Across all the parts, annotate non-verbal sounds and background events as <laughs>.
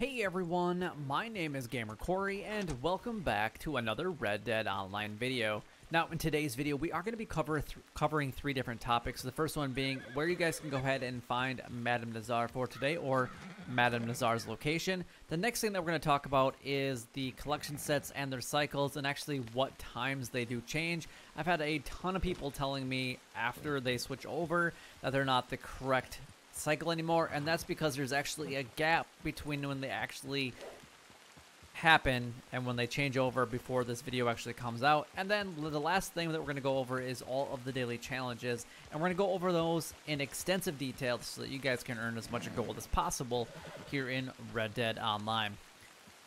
Hey everyone, my name is GamerCory and welcome back to another Red Dead Online video. Now in today's video we are going to be cover th covering three different topics. The first one being where you guys can go ahead and find Madam Nazar for today or Madam Nazar's location. The next thing that we're going to talk about is the collection sets and their cycles and actually what times they do change. I've had a ton of people telling me after they switch over that they're not the correct cycle anymore, and that's because there's actually a gap between when they actually happen and when they change over before this video actually comes out. And then the last thing that we're going to go over is all of the daily challenges, and we're going to go over those in extensive detail so that you guys can earn as much gold as possible here in Red Dead Online.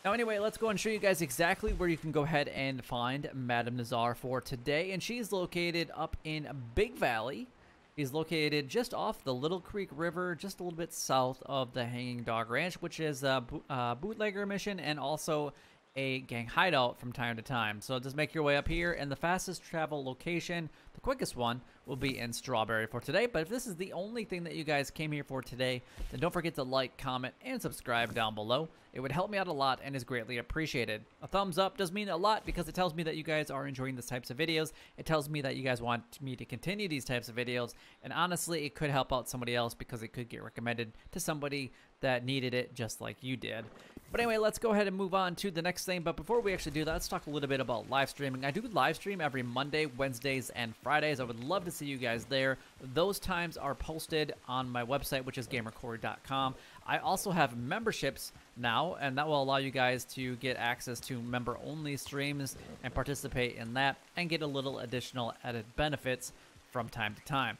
Now anyway, let's go and show you guys exactly where you can go ahead and find Madam Nazar for today, and she's located up in Big Valley, He's located just off the Little Creek River, just a little bit south of the Hanging Dog Ranch, which is a, a uh, bootlegger mission and also a gang hideout from time to time. So just make your way up here, and the fastest travel location, quickest one, will be in Strawberry for today. But if this is the only thing that you guys came here for today, then don't forget to like, comment, and subscribe down below. It would help me out a lot and is greatly appreciated. A thumbs up does mean a lot because it tells me that you guys are enjoying these types of videos. It tells me that you guys want me to continue these types of videos. And honestly, it could help out somebody else because it could get recommended to somebody that needed it just like you did. But anyway, let's go ahead and move on to the next thing. But before we actually do that, let's talk a little bit about live streaming. I do live stream every Monday, Wednesdays, and Fridays. I would love to see you guys there. Those times are posted on my website, which is gamercory.com. I also have memberships now, and that will allow you guys to get access to member-only streams and participate in that and get a little additional added benefits from time to time.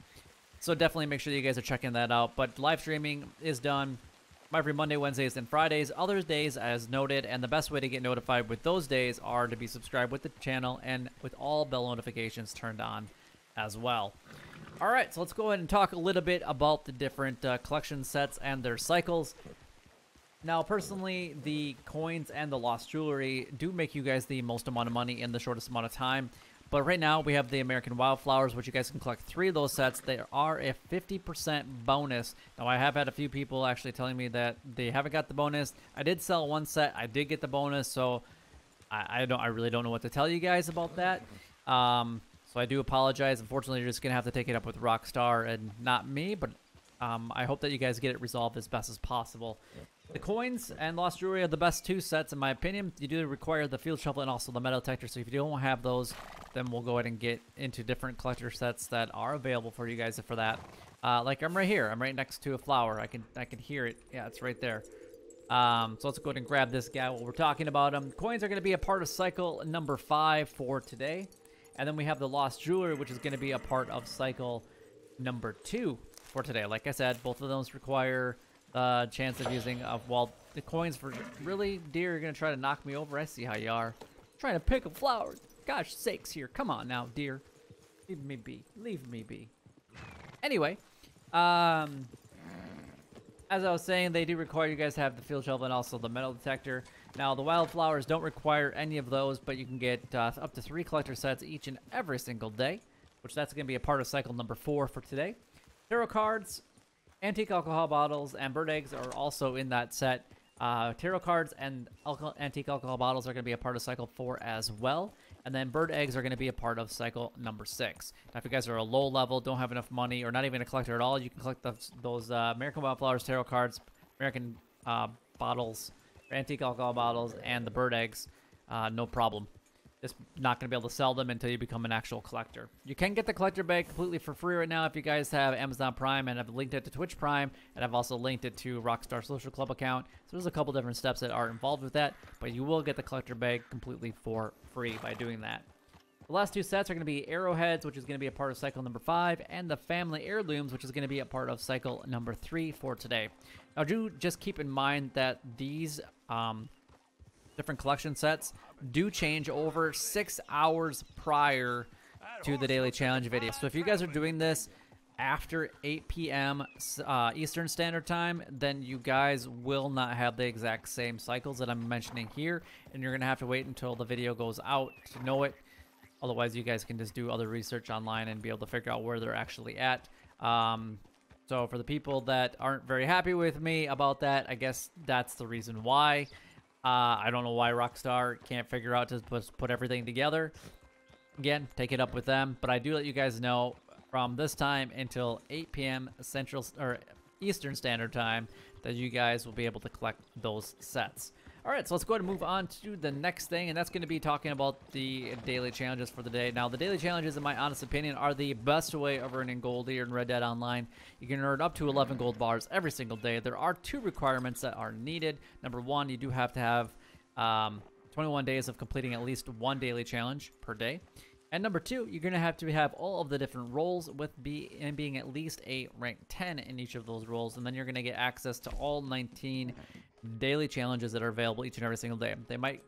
So definitely make sure you guys are checking that out. But live streaming is done every Monday, Wednesdays, and Fridays. Other days, as noted, and the best way to get notified with those days are to be subscribed with the channel and with all bell notifications turned on as well. All right, so let's go ahead and talk a little bit about the different uh, collection sets and their cycles. Now, personally, the coins and the lost jewelry do make you guys the most amount of money in the shortest amount of time. But right now, we have the American Wildflowers, which you guys can collect three of those sets. There are a 50% bonus. Now, I have had a few people actually telling me that they haven't got the bonus. I did sell one set. I did get the bonus, so I, I don't. I really don't know what to tell you guys about that. Um, so I do apologize. Unfortunately, you're just to have to take it up with Rockstar and not me, but um, I hope that you guys get it resolved as best as possible. The coins and Lost Jewelry are the best two sets in my opinion. You do require the field shovel and also the metal detector, so if you don't have those, then we'll go ahead and get into different collector sets that are available for you guys for that. Uh, like I'm right here. I'm right next to a flower. I can I can hear it. Yeah, it's right there. Um, so let's go ahead and grab this guy while we're talking about him. Coins are going to be a part of cycle number five for today. And then we have the Lost Jewelry, which is going to be a part of cycle number two for today. Like I said, both of those require uh, chance of using uh, well the coins for really dear you're gonna try to knock me over? I see how you are. Trying to pick a flower gosh sakes here. Come on now dear. Leave me be. Leave me be. Anyway um as I was saying, they do require you guys to have the field shovel and also the metal detector. Now, the wildflowers don't require any of those, but you can get uh, up to three collector sets each and every single day, which that's going to be a part of cycle number four for today. Tarot cards, Antique alcohol bottles and bird eggs are also in that set. Uh, tarot cards and alcohol, antique alcohol bottles are going to be a part of cycle four as well. And then bird eggs are going to be a part of cycle number six. Now, if you guys are a low level, don't have enough money, or not even a collector at all, you can collect the, those uh, American Wildflowers tarot cards, American uh, bottles, antique alcohol bottles, and the bird eggs. Uh, no problem just not going to be able to sell them until you become an actual collector. You can get the collector bag completely for free right now if you guys have Amazon Prime and I've linked it to Twitch Prime and I've also linked it to Rockstar Social Club account. So there's a couple different steps that are involved with that, but you will get the collector bag completely for free by doing that. The last two sets are going to be Arrowheads, which is going to be a part of cycle number five, and the Family Heirlooms, which is going to be a part of cycle number three for today. Now, do just keep in mind that these um, different collection sets do change over six hours prior to the daily challenge video. So if you guys are doing this after 8 p.m. Uh, Eastern Standard Time, then you guys will not have the exact same cycles that I'm mentioning here, and you're going to have to wait until the video goes out to know it. Otherwise, you guys can just do other research online and be able to figure out where they're actually at. Um, So for the people that aren't very happy with me about that, I guess that's the reason why. Uh, I don't know why Rockstar can't figure out to put everything together. Again, take it up with them. But I do let you guys know from this time until 8 p.m. Central or Eastern Standard Time that you guys will be able to collect those sets. All right, so let's go ahead and move on to the next thing, and that's going to be talking about the daily challenges for the day. Now, the daily challenges, in my honest opinion, are the best way of earning gold here in Red Dead Online. You can earn up to 11 gold bars every single day. There are two requirements that are needed. Number one, you do have to have um, 21 days of completing at least one daily challenge per day. And number two, you're going to have to have all of the different roles with be and being at least a rank 10 in each of those roles. And then you're going to get access to all 19 daily challenges that are available each and every single day. They might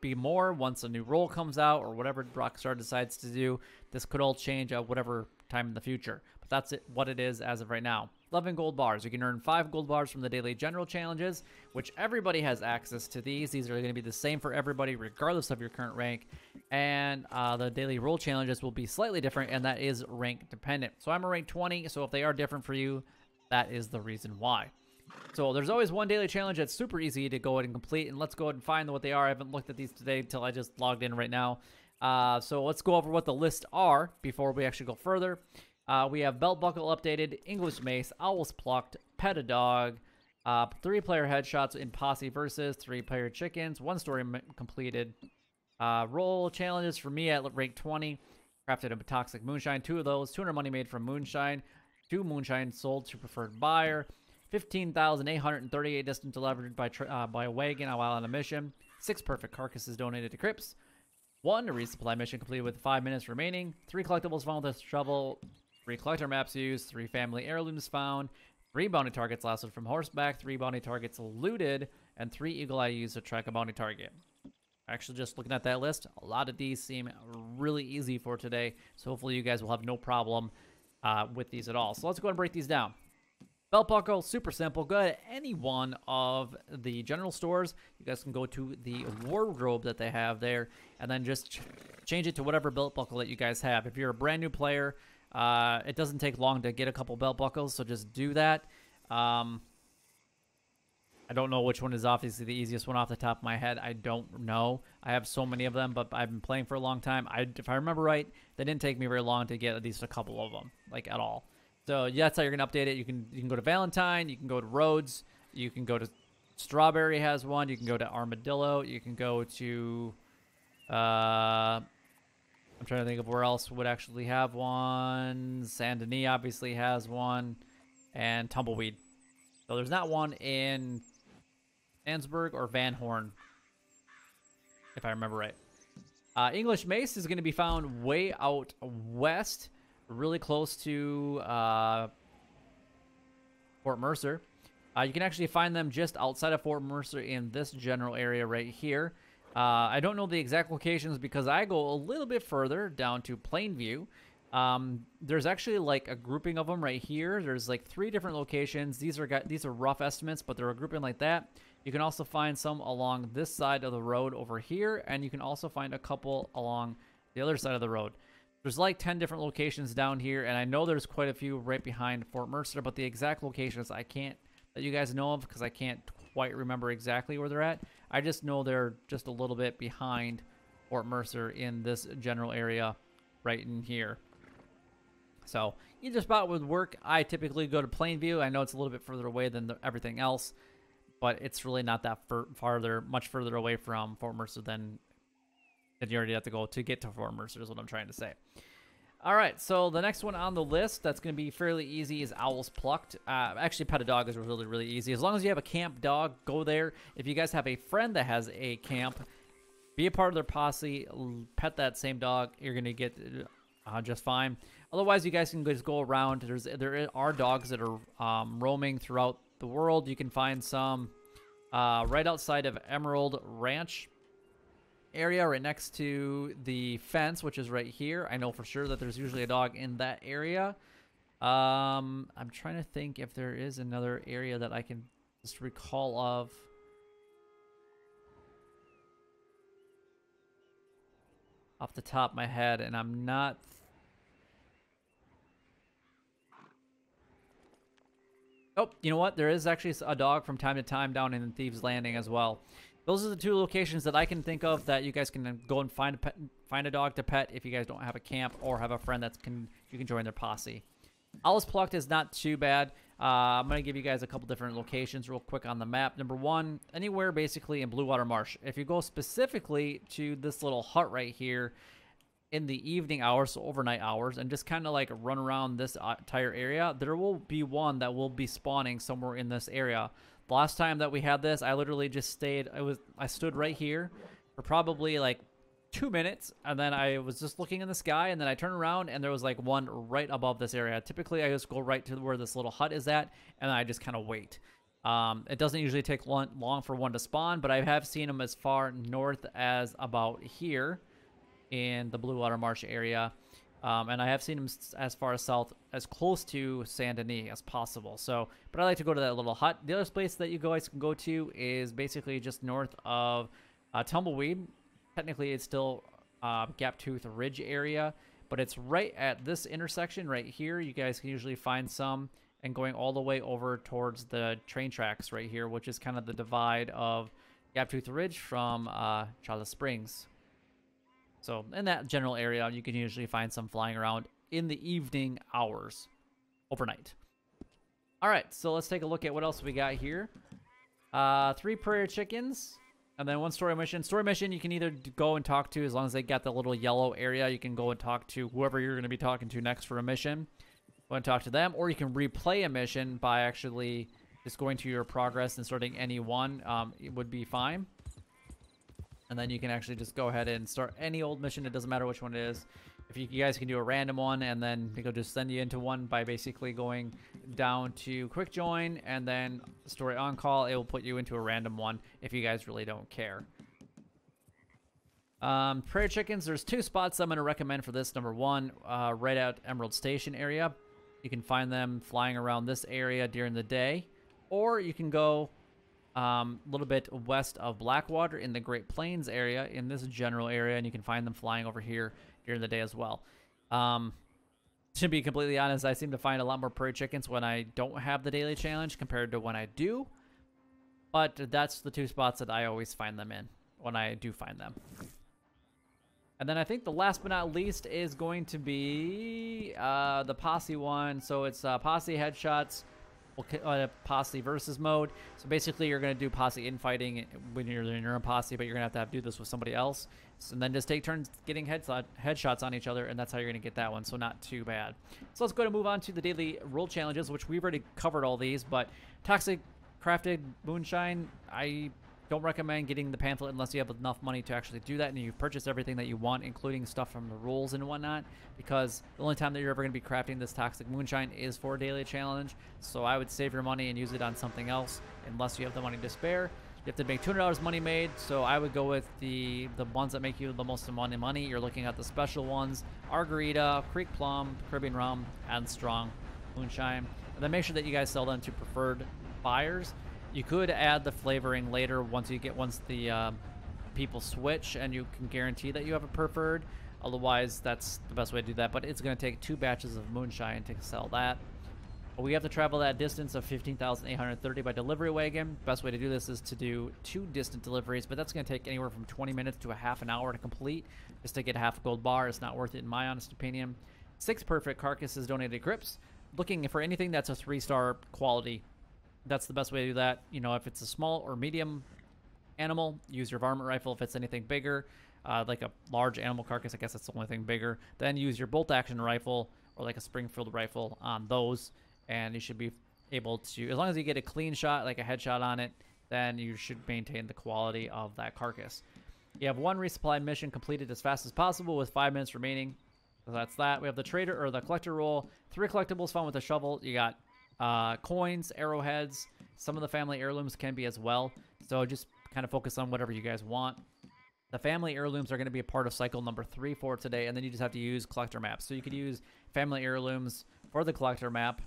be more once a new role comes out or whatever Rockstar decides to do. This could all change at whatever time in the future. But that's it, what it is as of right now. 11 gold bars. You can earn 5 gold bars from the daily general challenges, which everybody has access to these. These are going to be the same for everybody, regardless of your current rank. And uh, the daily role challenges will be slightly different, and that is rank dependent. So I'm a rank 20, so if they are different for you, that is the reason why. So there's always one daily challenge that's super easy to go ahead and complete, and let's go ahead and find what they are. I haven't looked at these today until I just logged in right now. Uh, so let's go over what the lists are before we actually go further. Uh, we have belt buckle updated, English mace, owls plucked, pet a dog, uh, three player headshots in posse versus, three prairie chickens, one story completed. Uh, roll challenges for me at rank 20. Crafted a toxic moonshine, two of those, 200 money made from moonshine, two moonshine sold to preferred buyer, 15,838 distance delivered by uh, by a wagon while on a mission, six perfect carcasses donated to Cripps. one resupply mission completed with five minutes remaining, three collectibles found with shovel, three collector maps used, three family heirlooms found, three bounty targets lasted from horseback, three bounty targets looted, and three eagle eye used to track a bounty target. Actually, just looking at that list, a lot of these seem really easy for today, so hopefully you guys will have no problem uh, with these at all. So let's go and break these down. Belt buckle, super simple. Go to any one of the general stores. You guys can go to the wardrobe that they have there, and then just ch change it to whatever belt buckle that you guys have. If you're a brand new player, uh, it doesn't take long to get a couple belt buckles, so just do that. Um, I don't know which one is obviously the easiest one off the top of my head. I don't know. I have so many of them, but I've been playing for a long time. I, if I remember right, they didn't take me very long to get at least a couple of them, like at all. So yeah, that's how you're gonna update it. You can you can go to Valentine, you can go to Rhodes, you can go to Strawberry has one. You can go to Armadillo. You can go to uh, I'm trying to think of where else would actually have one. Saint Denis obviously has one, and Tumbleweed. So there's not one in Annesburg or Van Horn, if I remember right. Uh, English Mace is going to be found way out west, really close to uh, Fort Mercer. Uh, you can actually find them just outside of Fort Mercer in this general area right here. Uh, I don't know the exact locations because I go a little bit further down to Plainview. Um, there's actually like a grouping of them right here. There's like three different locations. These are these are rough estimates, but they're a grouping like that. You can also find some along this side of the road over here, and you can also find a couple along the other side of the road. There's like 10 different locations down here, and I know there's quite a few right behind Fort Mercer, but the exact locations I can't that you guys know of because I can't quite remember exactly where they're at. I just know they're just a little bit behind Fort Mercer in this general area right in here. So either spot would work. I typically go to Plainview. I know it's a little bit further away than the, everything else, but it's really not that far, farther, much further away from Fort Mercer than, you already have to go to get Mercer is what I'm trying to say. All right, so the next one on the list that's going to be fairly easy is Owls Plucked. Uh, actually, Pet a Dog is really, really easy. As long as you have a camp dog, go there. If you guys have a friend that has a camp, be a part of their posse, pet that same dog. You're going to get uh, just fine. Otherwise, you guys can just go around. There's There are dogs that are um, roaming throughout the world. You can find some uh, right outside of Emerald Ranch area right next to the fence, which is right here. I know for sure that there's usually a dog in that area. Um, I'm trying to think if there is another area that I can just recall of. Off the top of my head, and I'm not Oh, you know what? There is actually a dog from time to time down in Thieves Landing as well. Those are the two locations that I can think of that you guys can go and find a pet, find a dog to pet if you guys don't have a camp or have a friend that can you can join their posse. Owls Plucked is not too bad. Uh, I'm going to give you guys a couple different locations real quick on the map. Number one, anywhere basically in Blue Water Marsh. If you go specifically to this little hut right here in the evening hours, so overnight hours, and just kind of like run around this uh, entire area, there will be one that will be spawning somewhere in this area. Last time that we had this, I literally just stayed, I was, I stood right here for probably like two minutes and then I was just looking in the sky and then I turned around and there was like one right above this area. Typically I just go right to where this little hut is at and I just kind of wait. Um, it doesn't usually take long, long for one to spawn, but I have seen them as far north as about here in the Blue Water Marsh area. Um, and I have seen them as far south, as close to Saint Denis as possible. So, but I like to go to that little hut. The other place that you guys can go to is basically just north of uh, Tumbleweed. Technically, it's still uh, Gaptooth Ridge area, but it's right at this intersection right here. You guys can usually find some and going all the way over towards the train tracks right here, which is kind of the divide of Gaptooth Ridge from uh, Cholla Springs. So in that general area, you can usually find some flying around in the evening hours, overnight. All right, so let's take a look at what else we got here. Uh, three prairie chickens, and then one story mission. Story mission, you can either go and talk to, as long as they got the little yellow area, you can go and talk to whoever you're going to be talking to next for a mission. Go and talk to them, or you can replay a mission by actually just going to your progress and starting any one. Um, it would be fine. And then you can actually just go ahead and start any old mission. It doesn't matter which one it is. If you, you guys can do a random one, and then it'll just send you into one by basically going down to quick join, and then story on call, it will put you into a random one if you guys really don't care. Um, Prairie Chickens, there's two spots I'm going to recommend for this. Number one, uh, right out Emerald Station area. You can find them flying around this area during the day. Or you can go um, a little bit west of Blackwater in the Great Plains area, in this general area, and you can find them flying over here during the day as well. Um, <laughs> to be completely honest, I seem to find a lot more prairie chickens when I don't have the daily challenge compared to when I do. But that's the two spots that I always find them in when I do find them. And then I think the last but not least is going to be uh, the posse one. So it's uh, posse headshots, uh, posse versus mode. So basically, you're going to do posse infighting when you're in your own posse, but you're going to have to do this with somebody else. So, and then just take turns getting headshot, headshots on each other, and that's how you're going to get that one. So not too bad. So let's go to move on to the daily role challenges, which we've already covered all these. But Toxic Crafted Moonshine, I don't recommend getting the pamphlet unless you have enough money to actually do that and you've purchased everything that you want, including stuff from the rules and whatnot, because the only time that you're ever going to be crafting this Toxic Moonshine is for a daily challenge. So I would save your money and use it on something else unless you have the money to spare. You have to make $200 money made, so I would go with the the ones that make you the most money money. You're looking at the special ones, Agarita, Creek Plum, Caribbean Rum, and Strong Moonshine. And then make sure that you guys sell them to preferred buyers you could add the flavoring later once you get once the uh, people switch and you can guarantee that you have a preferred. Otherwise, that's the best way to do that. But it's going to take two batches of moonshine to sell that. We have to travel that distance of 15,830 by delivery wagon. Best way to do this is to do two distant deliveries, but that's going to take anywhere from 20 minutes to a half an hour to complete. Just to get half a gold bar, it's not worth it in my honest opinion. Six perfect carcasses donated Cripps. Looking for anything that's a three-star quality that's the best way to do that. You know, if it's a small or medium animal, use your varmint rifle. If it's anything bigger, uh, like a large animal carcass, I guess that's the only thing bigger, then use your bolt action rifle or like a Springfield rifle on those, and you should be able to, as long as you get a clean shot, like a headshot on it, then you should maintain the quality of that carcass. You have one resupply mission completed as fast as possible with five minutes remaining. So that's that. We have the trader or the collector role. Three collectibles found with a shovel. You got uh, coins, arrowheads, some of the family heirlooms can be as well. So just kind of focus on whatever you guys want. The family heirlooms are going to be a part of cycle number three for today, and then you just have to use collector maps. So you could use family heirlooms for the collector map,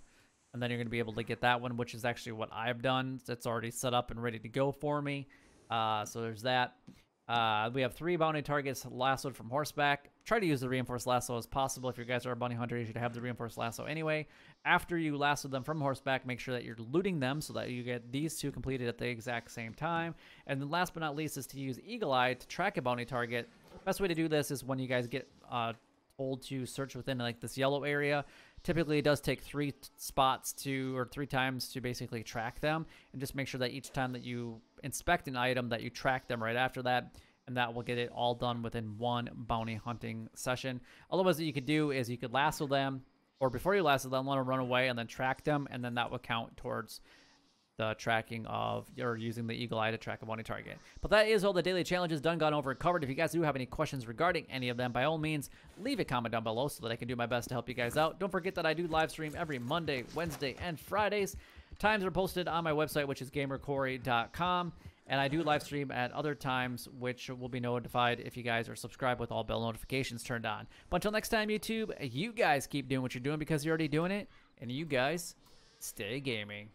and then you're going to be able to get that one, which is actually what I've done. It's already set up and ready to go for me. Uh, so there's that. Uh, we have three bounty targets lassoed from horseback, try to use the reinforced lasso as possible. If you guys are a bounty hunter, you should have the reinforced lasso anyway. After you lasso them from horseback, make sure that you're looting them so that you get these two completed at the exact same time. And then last but not least is to use Eagle Eye to track a bounty target. Best way to do this is when you guys get uh, told to search within like this yellow area. Typically, it does take three spots to or three times to basically track them, and just make sure that each time that you inspect an item, that you track them right after that and that will get it all done within one bounty hunting session. Otherwise, what you could do is you could lasso them, or before you lasso them, let them run away and then track them, and then that will count towards the tracking of or using the eagle eye to track a bounty target. But that is all the daily challenges done, gone over, and covered. If you guys do have any questions regarding any of them, by all means, leave a comment down below so that I can do my best to help you guys out. Don't forget that I do live stream every Monday, Wednesday, and Fridays. Times are posted on my website, which is gamercory.com. And I do live stream at other times, which will be notified if you guys are subscribed with all bell notifications turned on. But until next time, YouTube, you guys keep doing what you're doing because you're already doing it. And you guys stay gaming.